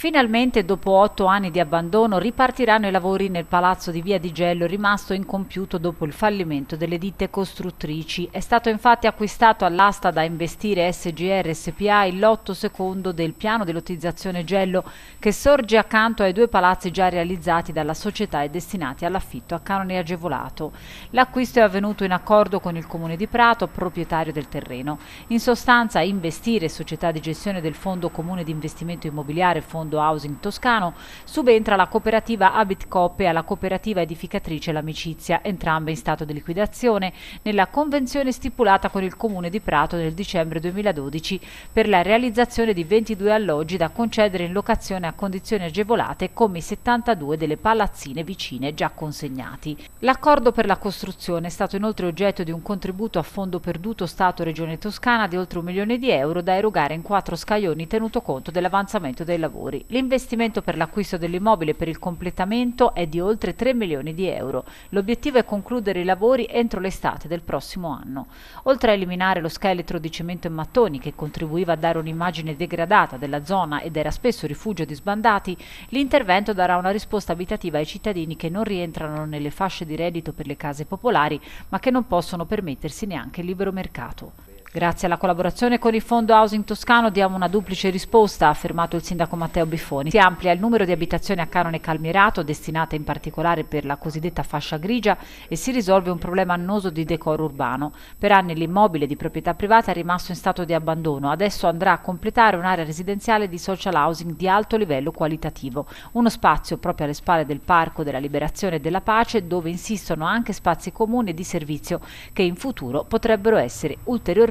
Finalmente, dopo otto anni di abbandono, ripartiranno i lavori nel palazzo di Via di Gello, rimasto incompiuto dopo il fallimento delle ditte costruttrici. È stato infatti acquistato all'asta da investire SGR SPA il lotto secondo del piano di lottizzazione Gello, che sorge accanto ai due palazzi già realizzati dalla società e destinati all'affitto a canone agevolato. L'acquisto è avvenuto in accordo con il comune di Prato, proprietario del terreno. In sostanza, investire società di gestione del Fondo Comune di Investimento Immobiliare Fondo Fondo Housing Toscano, subentra la cooperativa Abit Coop e alla cooperativa edificatrice L'Amicizia, entrambe in stato di liquidazione, nella convenzione stipulata con il Comune di Prato nel dicembre 2012 per la realizzazione di 22 alloggi da concedere in locazione a condizioni agevolate come i 72 delle palazzine vicine già consegnati. L'accordo per la costruzione è stato inoltre oggetto di un contributo a fondo perduto Stato-Regione Toscana di oltre un milione di euro da erogare in quattro scaglioni tenuto conto dell'avanzamento dei lavori lavori. L'investimento per l'acquisto dell'immobile per il completamento è di oltre 3 milioni di euro. L'obiettivo è concludere i lavori entro l'estate del prossimo anno. Oltre a eliminare lo scheletro di cemento e mattoni che contribuiva a dare un'immagine degradata della zona ed era spesso rifugio di sbandati, l'intervento darà una risposta abitativa ai cittadini che non rientrano nelle fasce di reddito per le case popolari, ma che non possono permettersi neanche il libero mercato. Grazie alla collaborazione con il Fondo Housing Toscano diamo una duplice risposta, ha affermato il sindaco Matteo Biffoni. Si amplia il numero di abitazioni a canone calmierato, destinate in particolare per la cosiddetta fascia grigia, e si risolve un problema annoso di decoro urbano. Per anni l'immobile di proprietà privata è rimasto in stato di abbandono, adesso andrà a completare un'area residenziale di social housing di alto livello qualitativo, uno spazio proprio alle spalle del Parco della Liberazione e della Pace, dove insistono anche spazi comuni e di servizio che in futuro potrebbero essere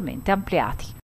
ulteriormente ampliati.